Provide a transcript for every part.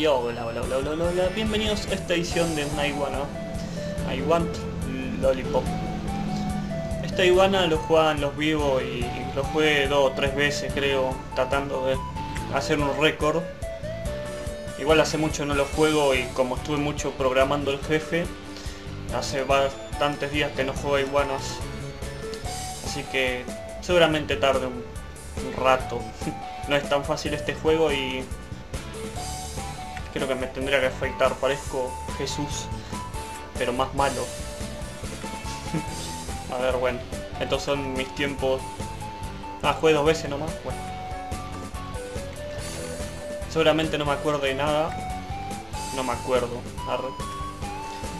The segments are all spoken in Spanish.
Y hola, hola, hola, hola, hola, bienvenidos a esta edición de una iguana. I want lollipop. Esta iguana lo juegan los vivos y lo jugué dos o tres veces creo, tratando de hacer un récord. Igual hace mucho no lo juego y como estuve mucho programando el jefe, hace bastantes días que no juego iguanas. Así que seguramente tarde un rato. no es tan fácil este juego y creo que me tendría que afeitar. Parezco Jesús, pero más malo. A ver, bueno. Estos son mis tiempos. Ah, jugué dos veces nomás. Bueno. Seguramente no me acuerdo de nada. No me acuerdo.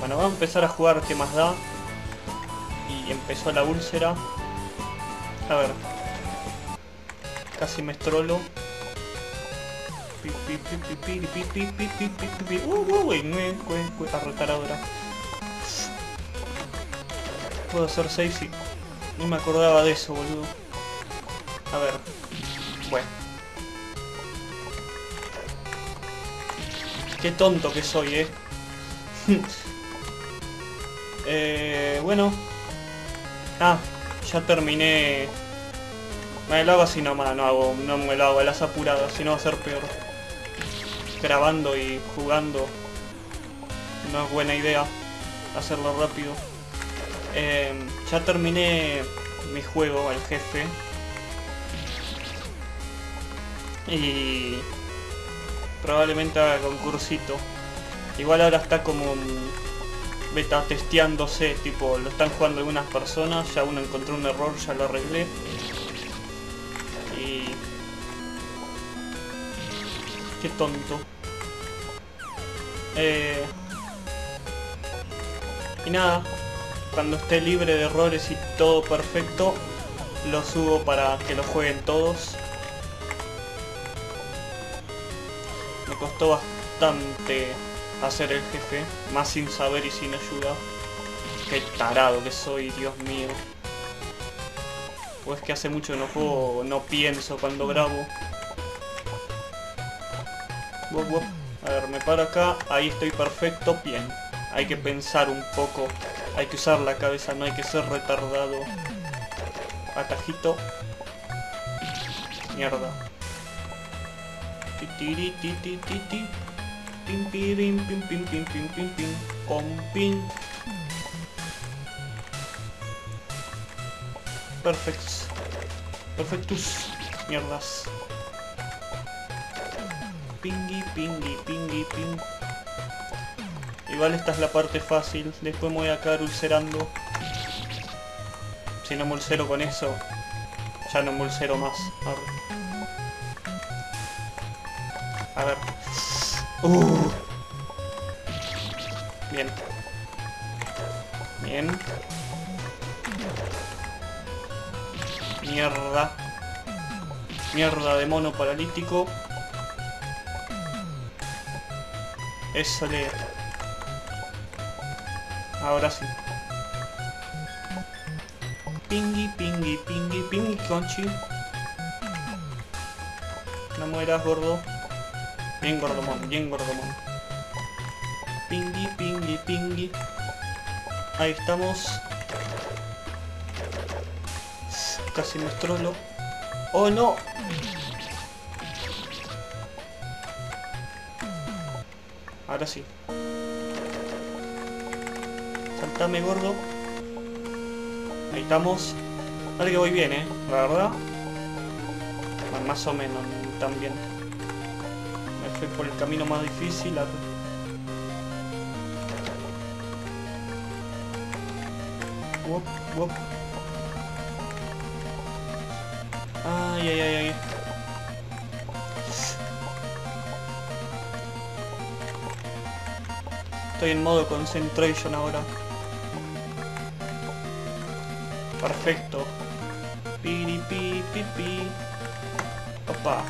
Bueno, vamos a empezar a jugar qué más da. Y empezó la úlcera. A ver. Casi me estrolo. Uh, ahora. Puedo hacer 6 y... No me acordaba de eso, boludo. A ver. Bueno. Qué tonto que soy, eh. eh bueno. Ah, ya terminé. Me lo hago así nomás, no hago, no me lo hago a las apuradas, si no va a ser peor. Grabando y jugando. No es buena idea hacerlo rápido. Eh, ya terminé mi juego, el jefe. Y probablemente haga concursito. Igual ahora está como beta testeándose, tipo, lo están jugando algunas personas, ya uno encontró un error, ya lo arreglé. Qué tonto. Eh... Y nada, cuando esté libre de errores y todo perfecto, lo subo para que lo jueguen todos. Me costó bastante hacer el jefe, más sin saber y sin ayuda. Qué tarado que soy, Dios mío. O es que hace mucho no juego, no pienso cuando grabo. A ver, me paro acá, ahí estoy perfecto, bien. Hay que pensar un poco hay que usar la cabeza, no hay que ser retardado. Atajito. Mierda. Titiri titi titi. Pim pim pim pim pim pim pim pim. Con pin. Perfectos. Perfectus. Mierdas. Pingi, pingi, ping. Igual esta es la parte fácil, después me voy a quedar ulcerando. Si no me ulcero con eso, ya no me ulcero más. A ver. Uh. Bien. Bien. Mierda. Mierda de mono paralítico. Eso le... Ahora sí. Pingui, pingui, pingui, pingui, conchi. No mueras, gordo. Bien gordomón, bien gordomón. Pingui, pingui, pingui. Ahí estamos. Casi me estrolo. ¡Oh, no! Ahora sí. Saltame, gordo. Ahí estamos. Vale que voy bien, ¿eh? La verdad. Más o menos, también. Me fui por el camino más difícil. Wop. Ay, ay, ay, Estoy en modo concentration ahora. Perfecto. Piri, pi, pi, pi. Opa.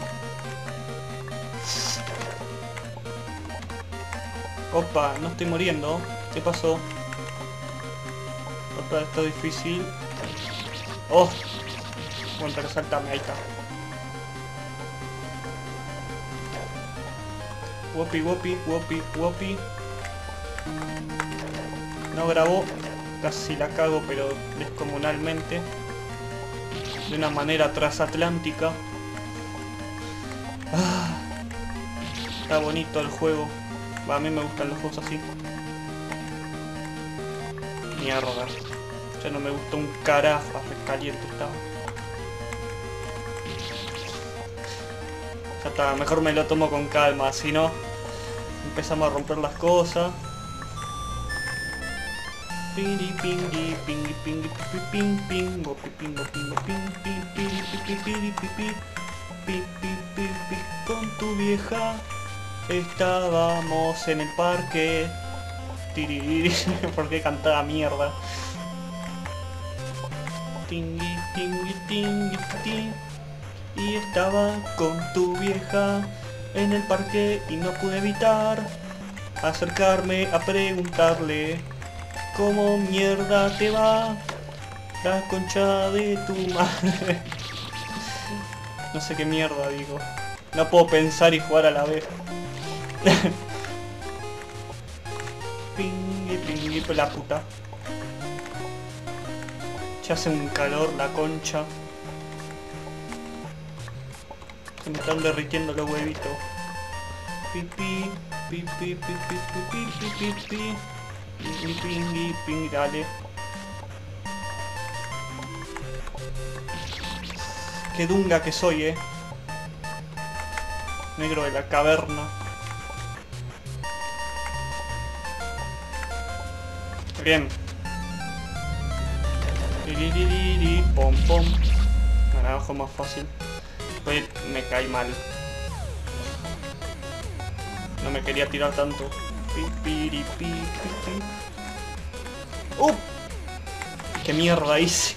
Opa, no estoy muriendo. ¿Qué pasó? Opa, está difícil. Oh. Bueno, pero saltame, ahí está. Wopi, wopi, wopi, wopi. No grabó. Casi la cago, pero descomunalmente. De una manera transatlántica. Ah, está bonito el juego. a mí me gustan los juegos así. Mierda. Ya no me gustó un carajo. Caliente estaba. Ya está, mejor me lo tomo con calma, si no empezamos a romper las cosas. Pingui pingui pingui pingui ping ping ping ping ping con tu vieja estábamos en el parque porque cantaba mierda tingui tingui tingui ting y estaba con tu vieja en el parque y no pude evitar acercarme a preguntarle cómo mierda te va la concha de tu madre. no sé qué mierda digo. No puedo pensar y jugar a la vez. pingui, pingui, la puta. Ya hace un calor la concha. Se me están derritiendo los huevitos. Pipi, pipi, pipi, pipi, pipi, pipi. Pingui, pingui, pingui, dale. Qué dunga que soy, eh. Negro de la caverna. Bien. Pom pom. Naranjo más fácil. Pues me cae mal. No me quería tirar tanto. ¡Uh! ¡Qué mierda hice!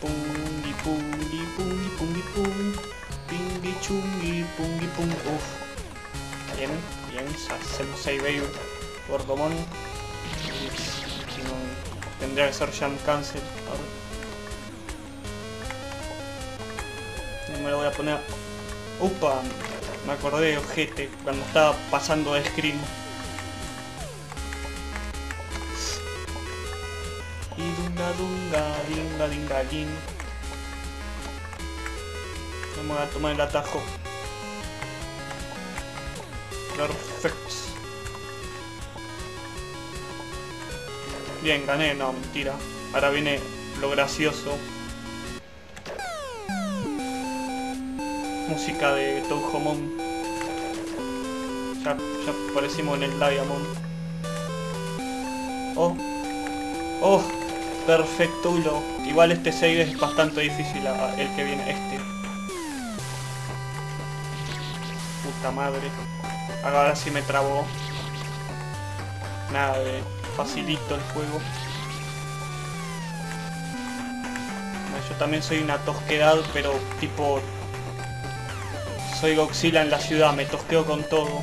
Pungi, pungi, pungi, pungi, pum. Pingi, chungi, pungi, pum. Uf. Bien, bien. Hacemos save Gordomón. Tendría que ser Jam Cancel. me lo voy a poner... ¡Upa! Me acordé de ojete cuando estaba pasando de screen. Y dunga dunga, dinga dinga din. Vamos a tomar el atajo. Perfecto. Bien, gané, no, mentira. Ahora viene lo gracioso. Música de Touhomon. Ya, ya aparecimos en el Diamond. Oh. Oh. Perfecto, Igual este save es bastante difícil el que viene este. Puta madre. Ahora sí me trabó. Nada de facilito el juego. Yo también soy una tosquedad, pero tipo soy Godzilla en la ciudad, me tosqueo con todo.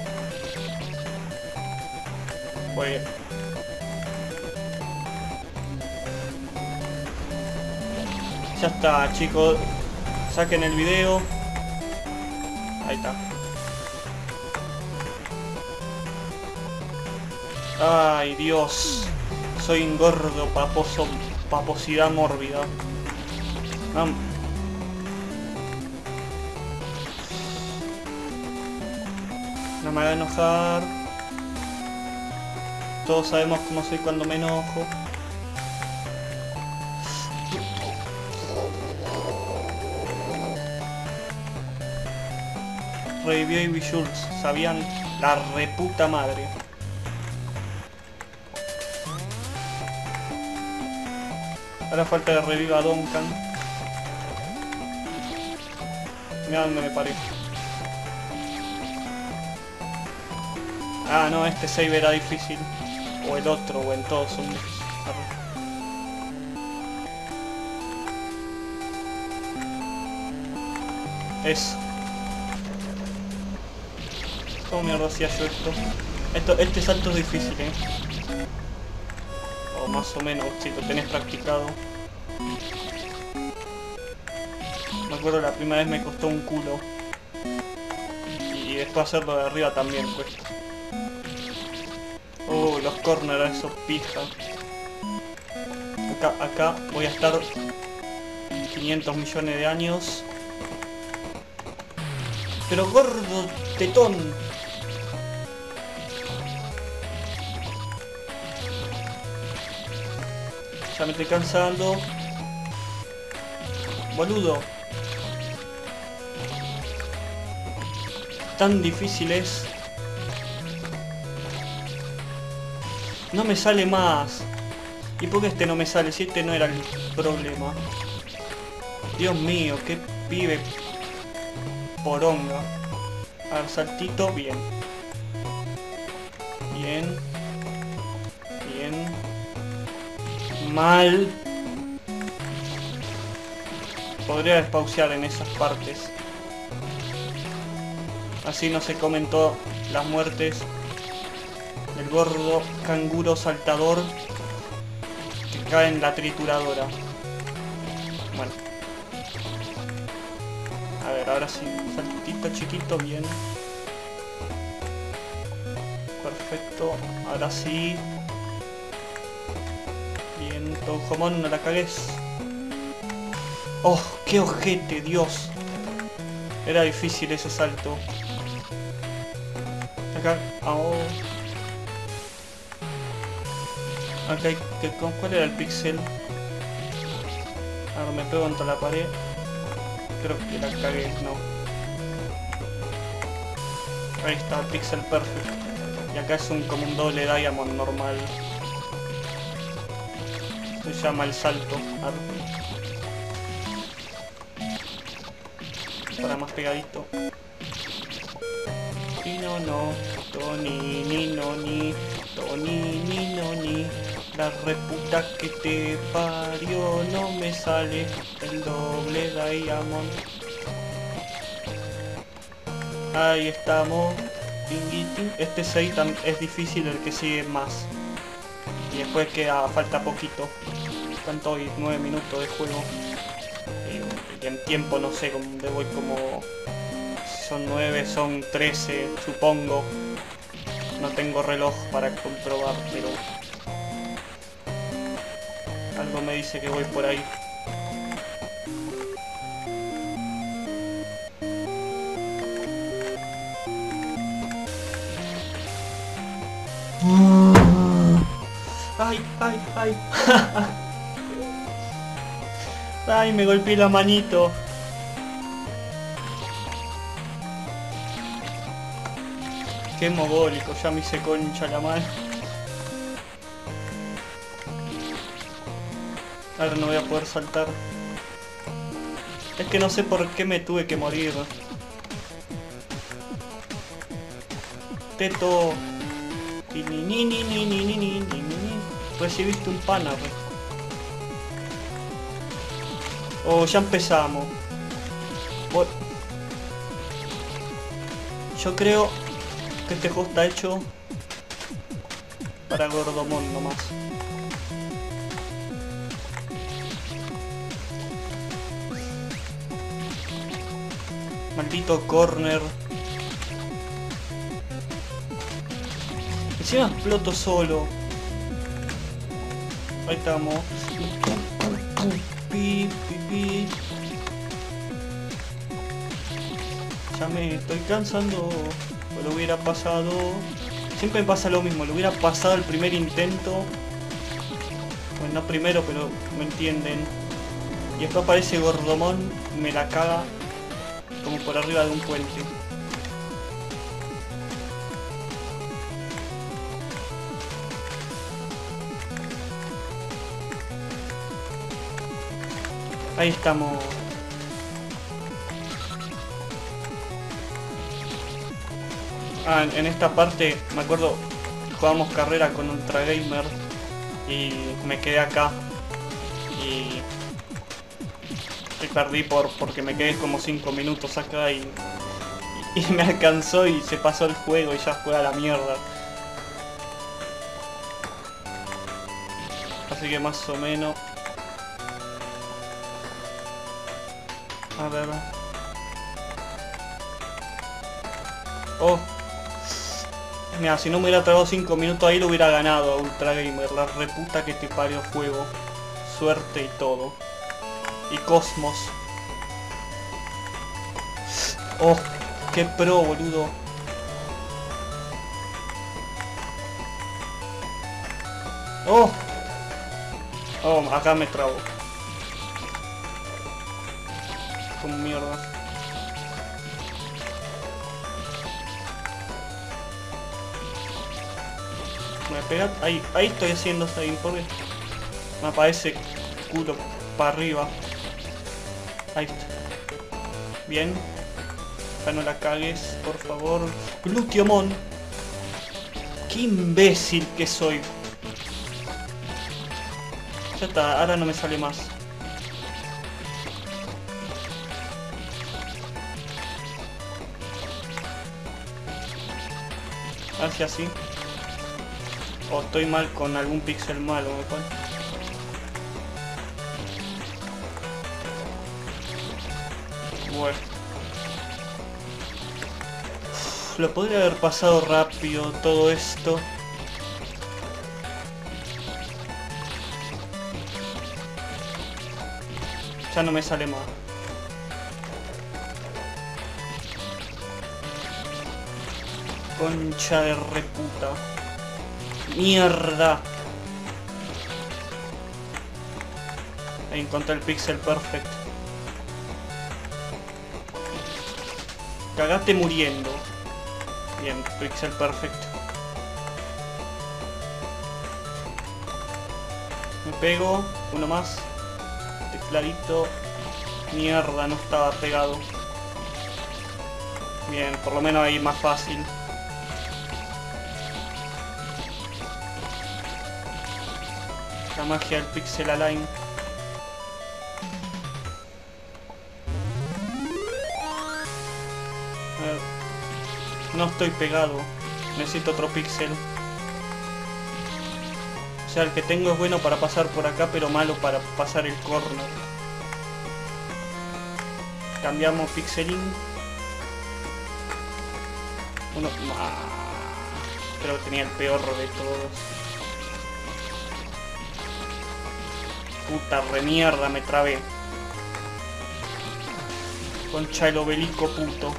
Pues... Ya está, chicos. Saquen el video. Ahí está. Ay, Dios. Soy un gordo, paposo, paposidad mórbida. Me haga enojar. Todos sabemos cómo soy cuando me enojo. Revivió y Jules. Sabían la reputa madre. Ahora falta de reviva Duncan. Mira dónde me parece. Ah, no, este save era difícil. O el otro, o en todos son. Eso. ¿Cómo mierda hacía yo esto? esto? Este salto es difícil, eh. O más o menos, si lo tenés practicado. Me acuerdo la primera vez me costó un culo. después hacerlo de arriba también cuesta. Los corners, esos pija. Acá, acá voy a estar 500 millones de años. Pero gordo, tetón. Ya me estoy cansando. Boludo. Tan difícil es. No me sale más. ¿Y por qué este no me sale? Si este no era el problema. Dios mío, qué pibe poronga. A ver, saltito, bien. Bien. Bien. Mal. Podría despausear en esas partes. Así no se comentó las muertes del gordo canguro saltador que cae en la trituradora. Bueno. A ver, ahora sí. Saltito chiquito, bien. Perfecto. Ahora sí. Bien, Tonjomón, no la cagues. ¡Oh, qué ojete, Dios! Era difícil ese salto. Acá... Oh. Acá hay que... ¿Cuál era el pixel? Ahora me pego contra la pared. Creo que la cagué, no. Ahí está, pixel perfect. Y acá es un como un doble diamond normal. Se llama el salto. Para más pegadito. Y no no, Toni ni no ni, Toni ni no ni. La reputa que te parió no me sale el doble diamond. Ahí estamos. Este 6 es difícil, el que sigue más. Y después queda falta poquito. ¿Cuánto hoy? 9 minutos de juego. Y en tiempo no sé, de voy como... Son 9, son 13, supongo. No tengo reloj para comprobar, pero algo me dice que voy por ahí. Ay, ay, ay. ay, me golpeé la manito. Qué mogólico, ya me hice concha la mano. Ahora no voy a poder saltar. Es que no sé por qué me tuve que morir. Teto. Recibiste un pana. Oh, ya empezamos. Yo creo que este juego está hecho para Gordomón nomás. Maldito corner. Encima exploto solo. Ahí estamos. Pi, pi, Ya me estoy cansando. Lo hubiera pasado. Siempre pasa lo mismo. Lo hubiera pasado el primer intento. Bueno, no primero, pero me entienden. Y después aparece Gordomón, me la caga por arriba de un puente. Ahí estamos. Ah, en esta parte me acuerdo jugamos carrera con Ultra Gamer y me quedé acá y perdí por porque me quedé como 5 minutos acá y, y, me alcanzó y se pasó el juego y ya fue a la mierda. Así que más o menos... A ver... Oh. Mira, si no me hubiera tragado 5 minutos ahí lo hubiera ganado a Ultra Gamer. La reputa que te parió juego. Suerte y todo. Y Cosmos. Oh, qué pro, boludo. Oh. Oh, acá me trabo. Como mierda. Me pega. Ahí, ahí estoy haciendo ahí porque me aparece culo para arriba. Ahí está. Bien. Ya no la cagues, por favor. Gluteomon. Qué imbécil que soy. Ya está, ahora no me sale más. Hacia así. O estoy mal con algún pixel malo, me parece. Bueno. Lo podría haber pasado rápido todo esto. Ya no me sale más. Concha de reputa. Mierda. Encontré el pixel perfecto. Cagate muriendo. Bien, pixel perfecto. Me pego, uno más. Tecladito. Mierda, no estaba pegado. Bien, por lo menos ahí más fácil. La magia del pixel align. No estoy pegado. Necesito otro pixel. O sea, el que tengo es bueno para pasar por acá, pero malo para pasar el corner. Cambiamos pixelín. Uno... Creo que tenía el peor de todos. Puta remierda, me trabé. Concha el obelisco puto.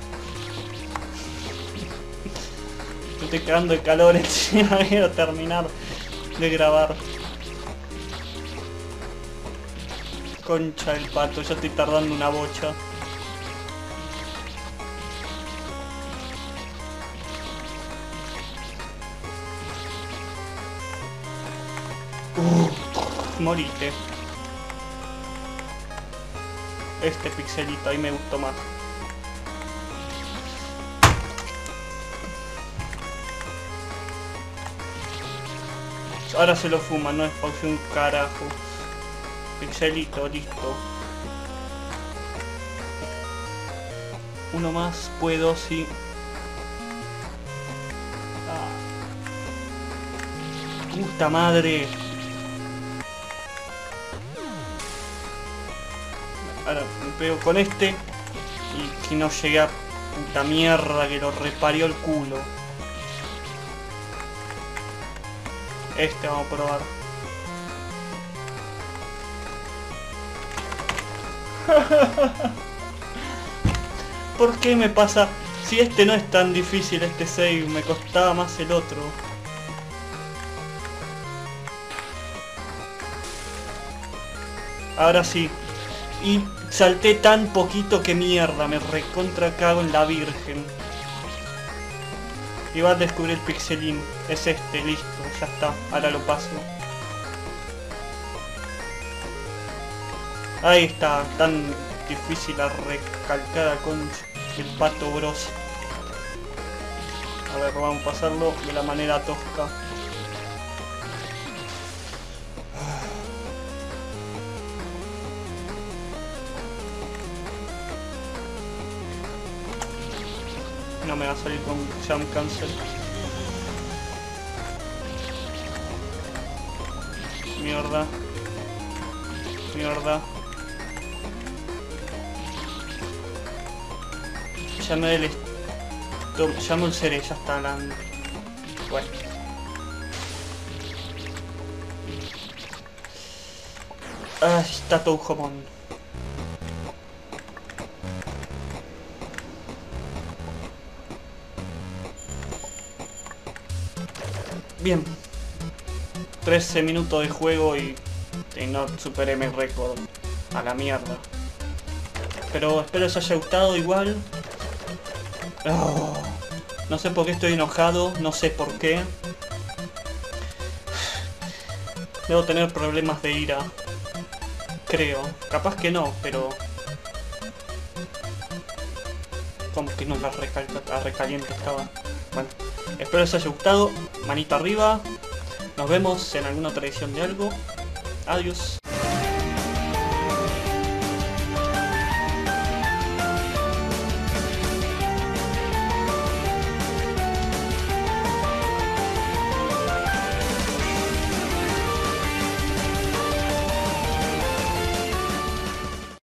Estoy cagando de calor encima, quiero terminar de grabar. Concha el pato, ya estoy tardando una bocha. Uh, morite. Este pixelito ahí me gustó más. Ahora se lo fuma, no es pausa un carajo. Pixelito, listo. Uno más, puedo, sí. Ah. Puta madre. Ahora me pego con este. Y si no llegué a puta mierda que lo reparió el culo. Este vamos a probar. ¿Por qué me pasa? Si este no es tan difícil, este save, me costaba más el otro. Ahora sí. Y salté tan poquito que mierda, me recontra cago en la virgen. Y va a descubrir el pixelín. Es este, listo, ya está. Ahora lo paso. Ahí está, tan difícil la recalcada con el pato bros. A ver, vamos a pasarlo de la manera tosca. No me va a salir con Jump Cancel. Mierda. Mierda. Ya me del... Ya me ulceré, ya está la... Bueno. Ah, está Touhomon. Bien. 13 minutos de juego y, y no superé mi récord. A la mierda. Pero espero os haya gustado igual. Oh, no sé por qué estoy enojado, no sé por qué. Debo tener problemas de ira. Creo. Capaz que no, pero... Como que no la, recalca, la recaliente estaba. Bueno, espero os haya gustado. Manito arriba. Nos vemos en alguna otra edición de algo. Adiós.